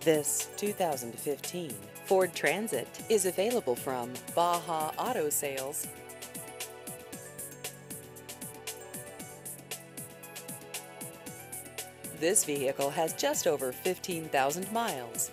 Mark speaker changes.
Speaker 1: This 2015 Ford Transit is available from Baha Auto Sales. This vehicle has just over 15,000 miles.